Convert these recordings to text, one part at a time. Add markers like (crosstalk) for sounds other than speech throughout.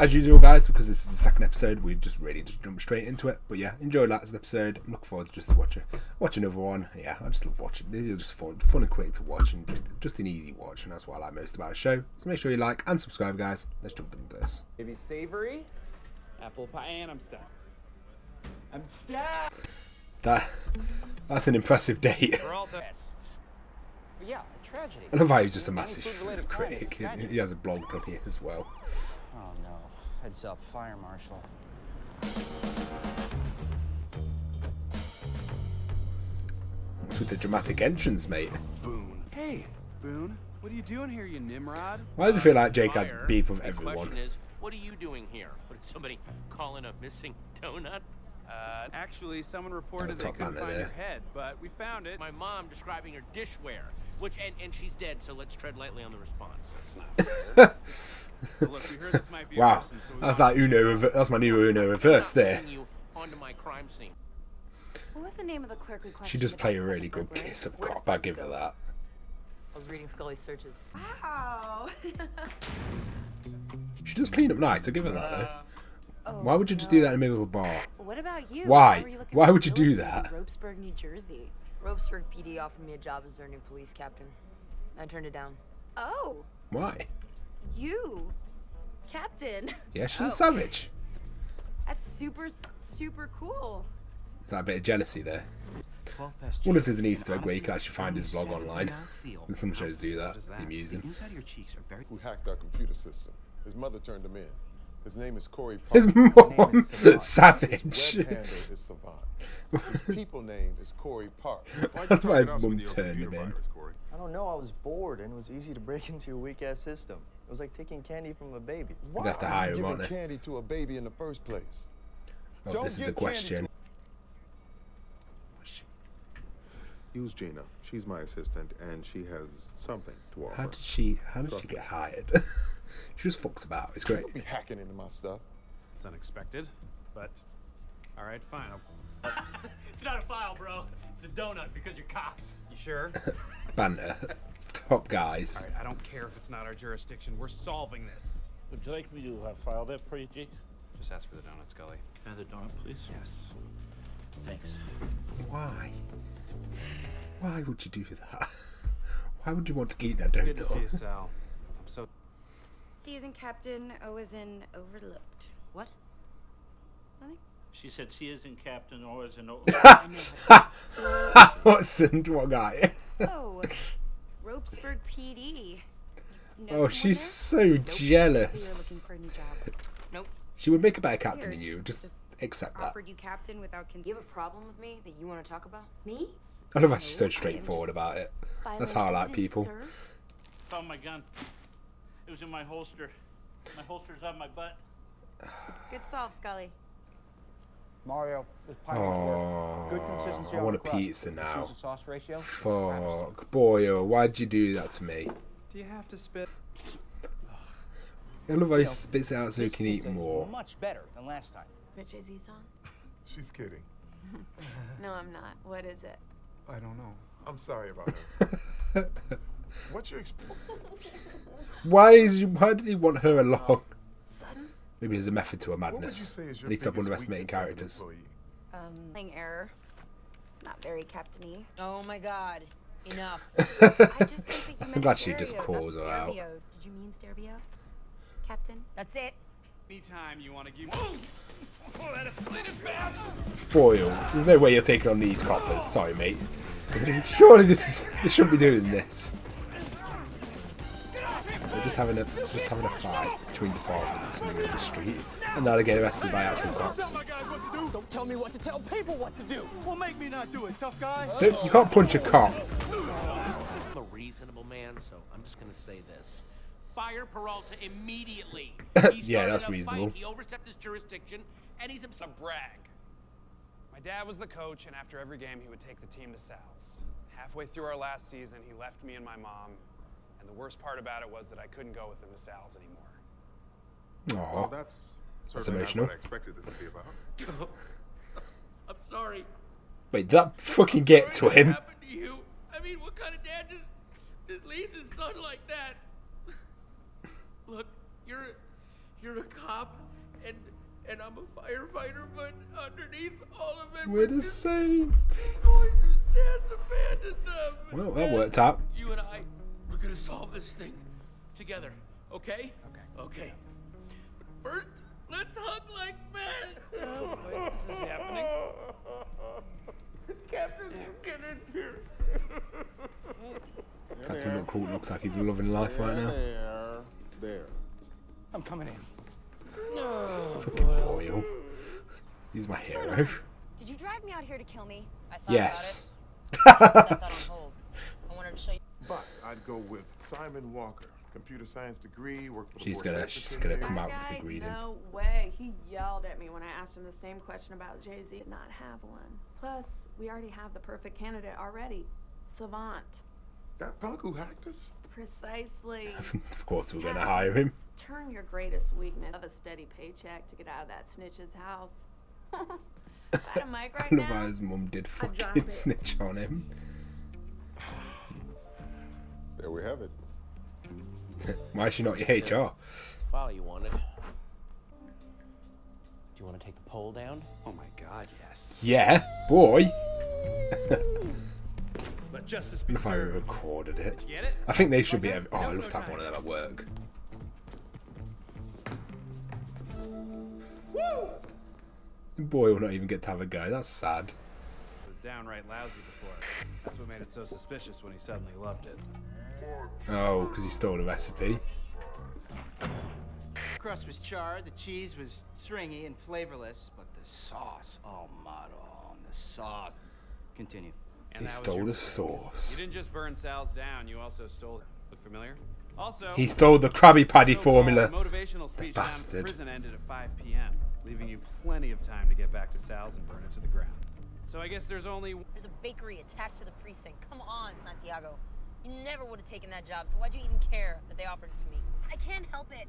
as usual, guys, because this is the second episode, we just really just jump straight into it. But yeah, enjoy last episode. I'm looking forward to just watch a, watch another one. Yeah, I just love watching. These are just fun, fun and quick to watch, and just just an easy watch, and that's what I like most about the show. So make sure you like and subscribe, guys. Let's jump into this. Maybe savory, apple pie, and I'm stuck. I'm stuck. That that's an impressive date. We're all tests. Yeah, a tragedy. I love how he's just a massive food-related crime is a critic. He has a blog on here as well. Oh no. Heads up, fire marshal. What's with the dramatic entrance, mate? Boone. Hey, Boone. What are you doing here, you Nimrod? Why does it feel like Jake has beef with The everyone? question is, what are you doing here? What, somebody calling a missing donut? Uh, actually, someone reported they couldn't find there. your head, but we found it. My mom describing her dishware, which and, and she's dead, so let's tread lightly on the response. (laughs) Well, look, we heard this might be Wow, person, so that's wanted that Uno. check it rever- That's my new Uno reverse there. onto my crime scene. What was the name of the clerk we? She does about play a really good burglary? kiss of cop. did I give her that. I was reading Scully's searches. Wow. (laughs) She does clean up nice. I give her that though. Oh, Why would you just do that in the middle of a bar? What about you? Why? were you Why would you do that? Ropesburg, New Jersey. Ropesburg PD offered me a job as their new police captain. I turned it down. Oh, Why? you, Captain. Yeah, she's Oh. a savage. That's super, super cool. Is that a bit of jealousy there? 12 past Wonder if there's an Easter egg where you can actually find his vlog online. And some shows do that. does Be? The amusing. inside of your cheeks are very who hacked our computer system. His mother turned him in. His name is Corey His Park. (laughs) mom, is Savant. savage. His web is Savant. His (laughs) people name is Corey Park. That's why his mum turned him in. I don't know. I was bored and it was easy to break (laughs) into your weak ass system. It was like taking candy from a baby. Why have to hire you him, giving aren't candy to a baby in the first place? Oh, Don't this is the question. Oh, to- Use Gina. She's my assistant, and she has something to offer. How did she? How did she get hired? She just fucks about. It's great. Don't be hacking into my stuff. It's unexpected, but all right, fine. (laughs) It's not a file, bro. It's a donut because you're cops. You sure? (laughs) Banter. Top guys. all right, I don't care if it's not our jurisdiction. We're solving this. Would you like me to uh, file that for you, Jake? Just ask for the donut, Scully. Another donut, please. Yes. Thanks. Why? Why would you do that? (laughs) Why would you want to eat that Good to see you. Sal. I'm C is in Captain, O is in Overlooked. What? Nothing. She said she isn't captain or is an. Watson, what guy? Oh, Ropesburg PD. Know Oh, she's there? so Nope. Jealous. looking for a new job. Nope. She would make a better captain than you. Just Just accept that. Offered you captain without con- You have a problem with me that you want to talk about? me? I love how she's so No, I am straightforward about it. That's how I like people. Found my gun. It was in my holster. My holster's on my butt. Good solve, Scully. Mario, this pie work. Good consistency I want a crust. pizza now. Cheese sauce ratio. Fuck, boy, oh, why'd you do that to me? Do you have to spit? I love how he spits it out so he can eat more. Much better than last time. Which is he on? She's kidding. (laughs) No, I'm not. What is it? I don't know. I'm sorry about it. (laughs) What's your exp- (laughs) Why is why did he want her along? Sudden? Maybe there's a method to her What would you madness. say is I your need stop underestimating weakness as an characters. Um, playing error. It's not very captainy. Oh my god. Enough. (laughs) I just think that glad she just stereo, calls not her out. Did you mean stereo? Captain? That's it. Anytime you want to give. Oh, that escalated fast. Boy, oh, there's no way you're taking on these coppers. Sorry, mate. (laughs) Surely this is they shouldn't be doing this. They're just having a just having a fight between departments in the middle of the street, and now they get arrested by actual cops. my guys what to do. Don't tell me what to tell people what to do. Well, make me not do it, tough guy. Don't- You can't punch a cop. I'm a reasonable man, so I'm just gonna say this. Fire Peralta immediately. (laughs) Yeah, that's a fight, reasonable. He overstepped his jurisdiction, and he's a brag. My dad was the coach, and after every game, he would take the team to Sal's. Halfway through our last season, he left me and my mom, and the worst part about it was that I couldn't go with him to Sal's anymore. Well, that's That's emotional. Not what I expected this to be about. (laughs) I'm sorry. Wait, did that fucking get to What him? happened to you? I mean, what kind of dad just, just leaves his son like that? (laughs) Look, you're you're a cop, and and I'm a firefighter, but underneath all of it, We're the same. boys who stands abandoned them. Well, that worked out. You and I, we're gonna solve this thing together, okay? Okay. Okay. But first, let's hug like men. Oh, boy, this is happening. Captain, get in here. Captain look cool. Looks like he's loving life right now. There. There. I'm coming in. Fucking oh, Boyle. He's my hero. Did you drive me out here to kill me? I thought Yes. about it. I thought on hold. I wanted to show you. But I'd go with Simon Walker. Computer science degree, worked for She's gonna, she's gonna come out with That the guy, big reading. No way. He yelled at me when I asked him the same question about Jay Z. Did not have one. Plus, we already have the perfect candidate already. Savant. That punk who hacked us? Precisely. (laughs) of course, we're gonna hire him. Turn your greatest weakness of a steady paycheck to get out of that snitch's house. (laughs) Got a mic (laughs) I right love how now? his mum did fucking snitch on him. There we have it. (laughs) Why is she not your HR? File you wanted. Do you want to take the pole down? Oh my god, yes. Yeah, boy. (laughs) Let justice be If I recorded it. Get it? I think they should be. Okay. Ev- oh, No, I'd no love to have one of them at work. Boy will not even get to have a go. That's sad. It was downright lousy before. That's what made it so suspicious when he suddenly loved it. Oh, because he stole the recipe. The crust was charred, the cheese was stringy and flavorless, but the sauce, oh Maron, oh, the sauce. Continue. And He stole the mistake. sauce. You didn't just burn Sal's down, you also stole. Look familiar? Also, He stole the Krabby Patty so-called formula. Motivational speech the bastard. prison ended at 5 p.m., leaving you plenty of time to get back to Sal's and burn it to the ground. So I guess there's only There's a bakery attached to the precinct. Come on, Santiago. You never would have taken that job, so why'd you even care that they offered it to me? I can't help it.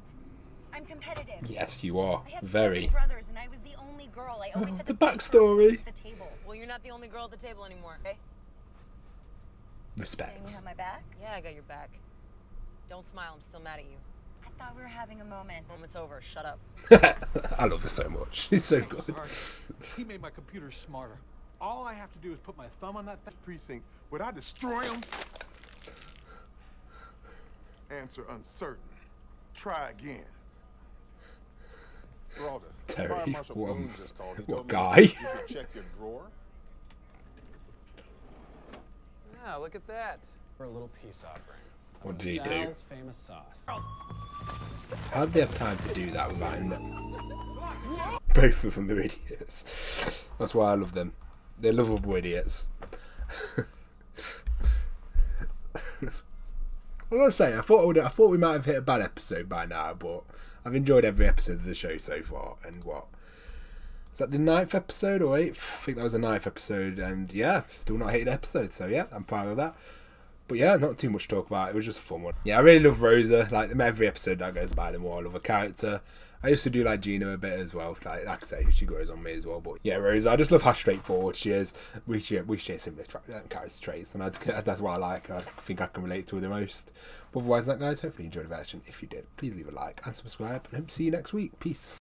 I'm competitive. Yes, you are. I have Very. brothers, and I was the only girl. I oh, always Oh, had the to beg for a backstory. at the table. Well, you're not the only girl at the table anymore, eh? okay? Saying you Respect. have my back? Yeah, I got your back. Don't smile, I'm still mad at you. I thought we were having a moment. Moment's over, shut up. (laughs) I love her so much. She's so good. He made my computer smarter. All I have to do is put my thumb on that thing. Precinct. Would I destroy him? Answer uncertain. Try again. Peralta, Terry, Fire Marshal what- just called. He what told me guy? You check your drawer. Ah, look at that. For a little peace offering. Some What did he do? Famous sauce. How did they have time to do that without him? Both of them are idiots. That's why I love them. They're lovable idiots. (laughs) I gotta say, I thought I, would, I thought we might have hit a bad episode by now, but I've enjoyed every episode of the show so far. And what? Is that the ninth episode or eighth? I think that was the ninth episode, and yeah, still not hitting episode. So yeah, I'm proud of that. But yeah, not too much to talk about. It was just a fun one. Yeah, I really love Rosa. Like every episode that goes by, the more I love a character. I used to do like Gina a bit as well. Like, like I say, she grows on me as well. But yeah, Rosa, I just love how straightforward she is. We share, we share similar tra- uh, character traits, and I, (laughs) that's what I like. I think I can relate to her the most. But otherwise, that guys, hopefully you enjoyed the version. If you did, please leave a like and subscribe, and hope to see you next week. Peace.